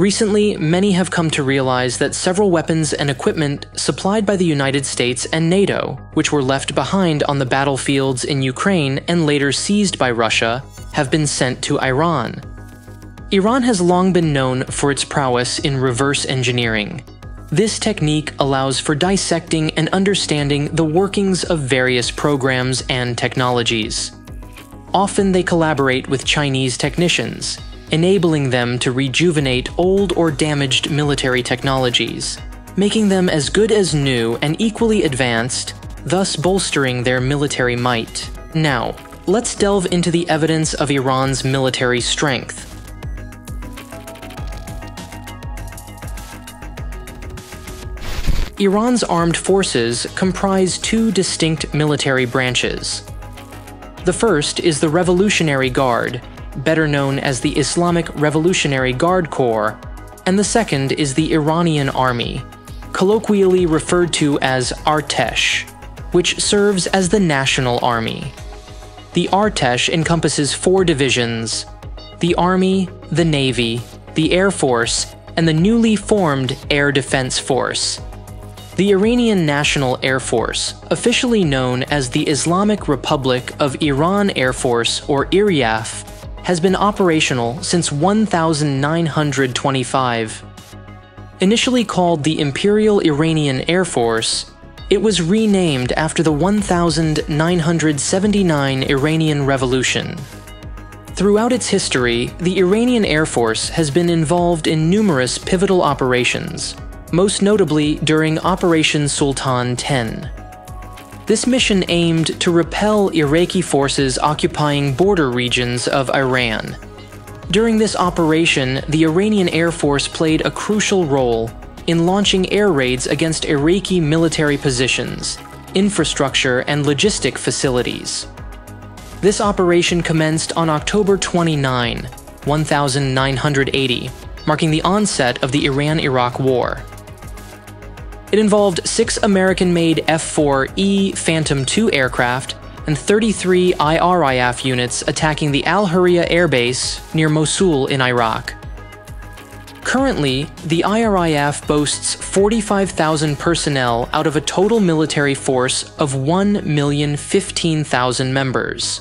Recently, many have come to realize that several weapons and equipment supplied by the United States and NATO, which were left behind on the battlefields in Ukraine and later seized by Russia, have been sent to Iran. Iran has long been known for its prowess in reverse engineering. This technique allows for dissecting and understanding the workings of various programs and technologies. Often they collaborate with Chinese technicians, enabling them to rejuvenate old or damaged military technologies, making them as good as new and equally advanced, thus bolstering their military might. Now, let's delve into the evidence of Iran's military strength. Iran's armed forces comprise two distinct military branches. The first is the Revolutionary Guard, better known as the Islamic Revolutionary Guard Corps, and the second is the Iranian Army, colloquially referred to as Artesh, which serves as the national army. The Artesh encompasses four divisions the Army, the Navy, the Air Force, and the newly formed Air Defense Force. The Iranian National Air Force, officially known as the Islamic Republic of Iran Air Force or IRIAF, has been operational since 1925. Initially called the Imperial Iranian Air Force, it was renamed after the 1979 Iranian Revolution. Throughout its history, the Iranian Air Force has been involved in numerous pivotal operations, most notably during Operation Sultan 10. This mission aimed to repel Iraqi forces occupying border regions of Iran. During this operation, the Iranian Air Force played a crucial role in launching air raids against Iraqi military positions, infrastructure, and logistic facilities. This operation commenced on October 29, 1980, marking the onset of the Iran Iraq War. It involved six American made F 4E Phantom II aircraft and 33 IRIF units attacking the Al Hurriya Air Base near Mosul in Iraq. Currently, the IRIF boasts 45,000 personnel out of a total military force of 1,015,000 members.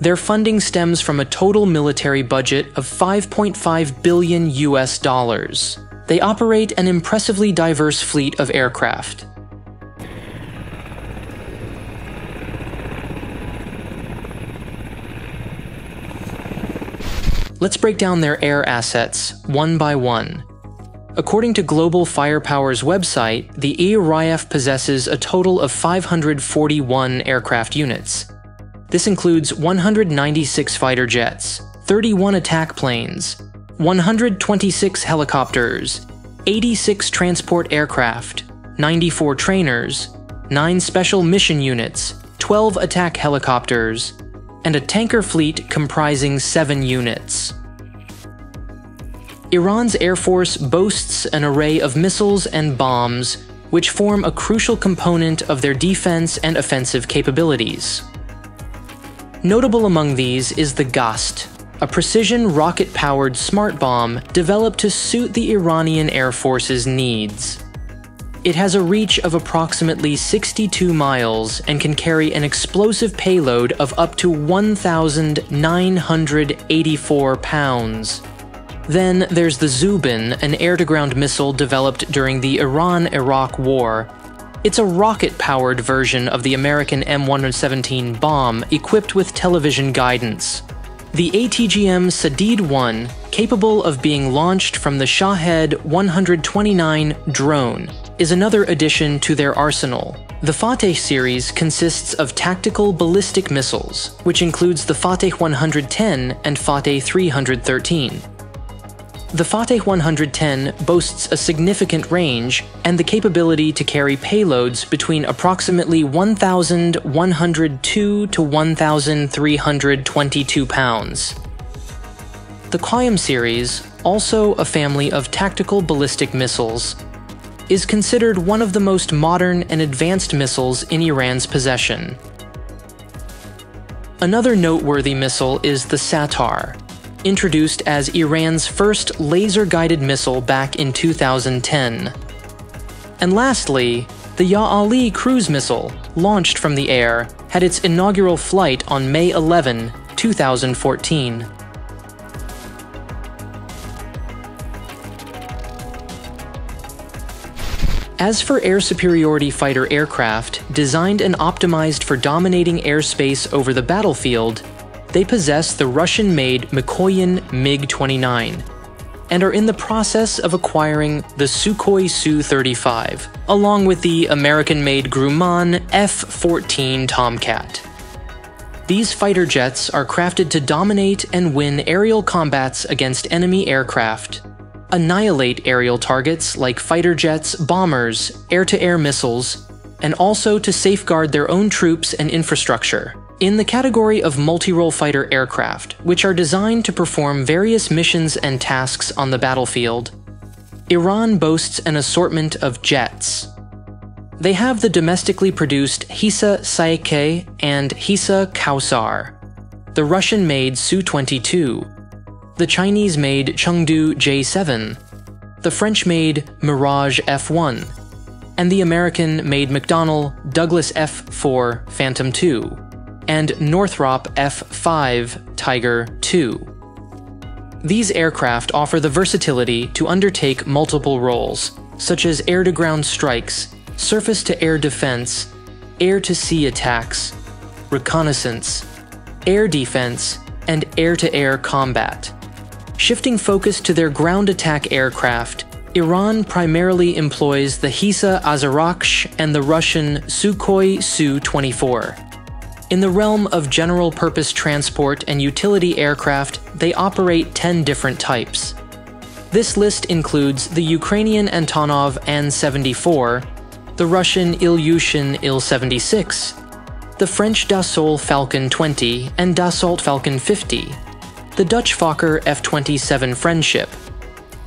Their funding stems from a total military budget of 5.5 billion US dollars. They operate an impressively diverse fleet of aircraft. Let's break down their air assets, one by one. According to Global Firepower's website, the IRIF possesses a total of 541 aircraft units. This includes 196 fighter jets, 31 attack planes, 126 helicopters, 86 transport aircraft, 94 trainers, 9 special mission units, 12 attack helicopters, and a tanker fleet comprising 7 units. Iran's Air Force boasts an array of missiles and bombs, which form a crucial component of their defense and offensive capabilities. Notable among these is the Ghast, a precision rocket-powered smart bomb developed to suit the Iranian Air Force's needs. It has a reach of approximately 62 miles and can carry an explosive payload of up to 1,984 pounds. Then there's the Zubin, an air-to-ground missile developed during the Iran-Iraq War. It's a rocket-powered version of the American M117 bomb equipped with television guidance. The ATGM Sadid-1, capable of being launched from the Shahed 129 drone, is another addition to their arsenal. The Fateh series consists of tactical ballistic missiles, which includes the Fateh 110 and Fateh 313. The Fateh 110 boasts a significant range and the capability to carry payloads between approximately 1,102 to 1,322 pounds. The Qaem series, also a family of tactical ballistic missiles, is considered one of the most modern and advanced missiles in Iran's possession. Another noteworthy missile is the Satar, introduced as Iran's first laser guided missile back in 2010. And lastly, the Ya Ali cruise missile, launched from the air, had its inaugural flight on May 11, 2014. As for air superiority fighter aircraft, designed and optimized for dominating airspace over the battlefield, they possess the Russian made Mikoyan MiG 29 and are in the process of acquiring the Sukhoi Su 35, along with the American made Grumman F 14 Tomcat. These fighter jets are crafted to dominate and win aerial combats against enemy aircraft annihilate aerial targets like fighter jets, bombers, air to air missiles, and also to safeguard their own troops and infrastructure. In the category of multi role fighter aircraft, which are designed to perform various missions and tasks on the battlefield, Iran boasts an assortment of jets. They have the domestically produced HESA Saike and HESA Kausar, the Russian made Su 22, the Chinese-made Chengdu J7, the French-made Mirage F1, and the American-made McDonnell Douglas F4 Phantom II, and Northrop F5 Tiger II. These aircraft offer the versatility to undertake multiple roles, such as air-to-ground strikes, surface-to-air defense, air-to-sea attacks, reconnaissance, air defense, and air-to-air combat. Shifting focus to their ground attack aircraft, Iran primarily employs the HESA Azarakhsh and the Russian Sukhoi Su-24. In the realm of general purpose transport and utility aircraft, they operate 10 different types. This list includes the Ukrainian Antonov An-74, the Russian Ilyushin Il-76, the French Dassault Falcon 20 and Dassault Falcon 50, the Dutch Fokker F-27 Friendship,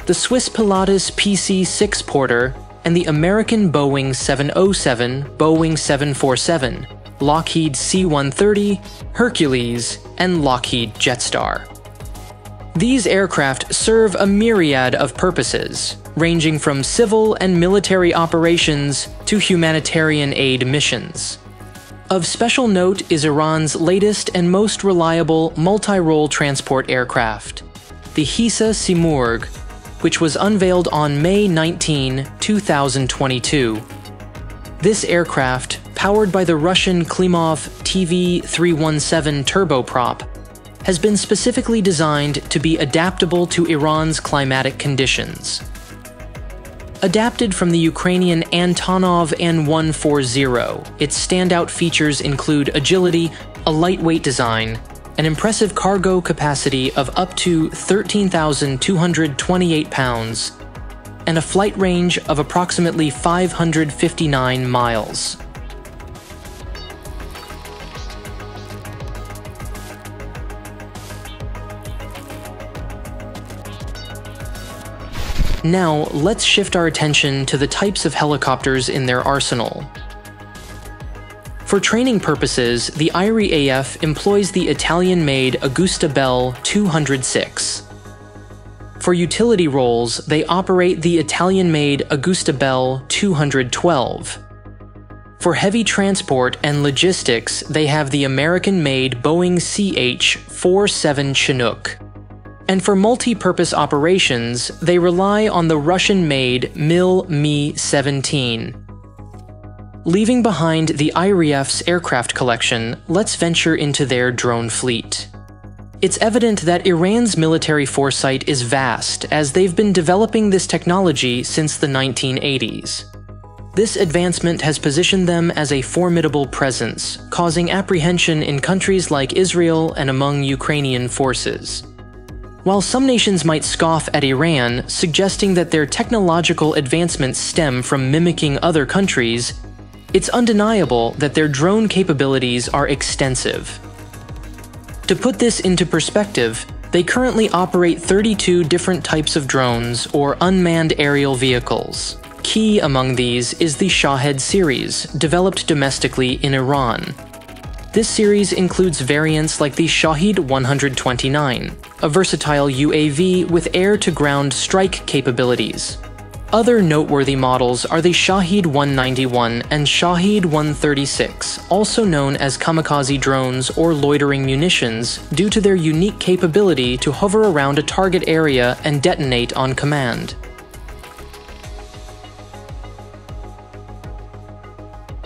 the Swiss Pilatus PC-6 Porter, and the American Boeing 707, Boeing 747, Lockheed C-130, Hercules, and Lockheed Jetstar. These aircraft serve a myriad of purposes, ranging from civil and military operations to humanitarian aid missions. Of special note is Iran's latest and most reliable multi-role transport aircraft, the HESA Simurgh, which was unveiled on May 19, 2022. This aircraft, powered by the Russian Klimov TV-317 turboprop, has been specifically designed to be adaptable to Iran's climatic conditions. Adapted from the Ukrainian Antonov An-140, its standout features include agility, a lightweight design, an impressive cargo capacity of up to 13,228 pounds, and a flight range of approximately 559 miles. Now, let's shift our attention to the types of helicopters in their arsenal. For training purposes, the IRI AF employs the Italian-made Agusta Bell 206. For utility roles, they operate the Italian-made Agusta Bell 212. For heavy transport and logistics, they have the American-made Boeing CH-47 Chinook and for multi-purpose operations, they rely on the Russian-made Mil-Mi-17. Leaving behind the IRIF's aircraft collection, let's venture into their drone fleet. It's evident that Iran's military foresight is vast, as they've been developing this technology since the 1980s. This advancement has positioned them as a formidable presence, causing apprehension in countries like Israel and among Ukrainian forces. While some nations might scoff at Iran, suggesting that their technological advancements stem from mimicking other countries, it's undeniable that their drone capabilities are extensive. To put this into perspective, they currently operate 32 different types of drones or unmanned aerial vehicles. Key among these is the Shahed series, developed domestically in Iran. This series includes variants like the Shahed 129, a versatile UAV with air-to-ground strike capabilities. Other noteworthy models are the Shahed 191 and Shahed 136, also known as kamikaze drones or loitering munitions, due to their unique capability to hover around a target area and detonate on command.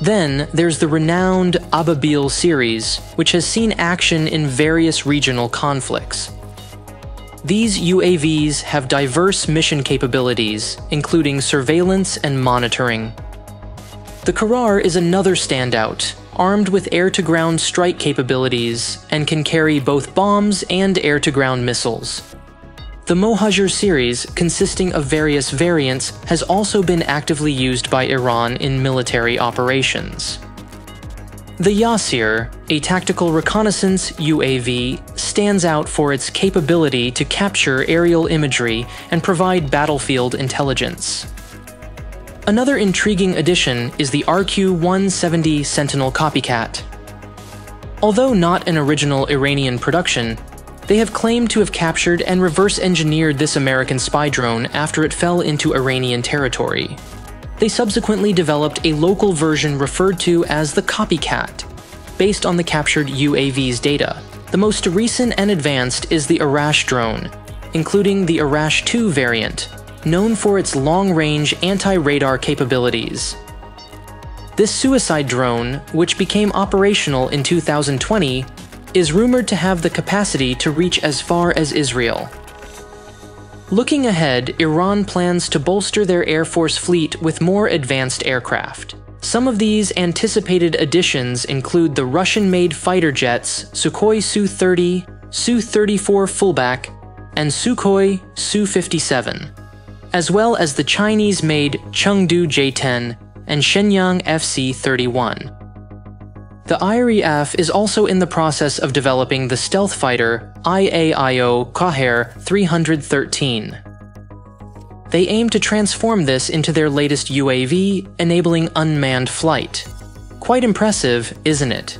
Then, there's the renowned Ababil series, which has seen action in various regional conflicts. These UAVs have diverse mission capabilities, including surveillance and monitoring. The Karar is another standout, armed with air-to-ground strike capabilities and can carry both bombs and air-to-ground missiles. The Mohajer series, consisting of various variants, has also been actively used by Iran in military operations. The Yasir, a tactical reconnaissance UAV, stands out for its capability to capture aerial imagery and provide battlefield intelligence. Another intriguing addition is the RQ-170 Sentinel Copycat. Although not an original Iranian production, they have claimed to have captured and reverse-engineered this American spy drone after it fell into Iranian territory they subsequently developed a local version referred to as the Copycat, based on the captured UAV's data. The most recent and advanced is the Arash drone, including the Arash 2 variant, known for its long-range anti-radar capabilities. This suicide drone, which became operational in 2020, is rumored to have the capacity to reach as far as Israel. Looking ahead, Iran plans to bolster their Air Force fleet with more advanced aircraft. Some of these anticipated additions include the Russian-made fighter jets Sukhoi Su-30, Su-34 fullback, and Sukhoi Su-57, as well as the Chinese-made Chengdu J-10 and Shenyang FC-31. The IREF is also in the process of developing the stealth fighter IAIO Qaher 313. They aim to transform this into their latest UAV, enabling unmanned flight. Quite impressive, isn't it?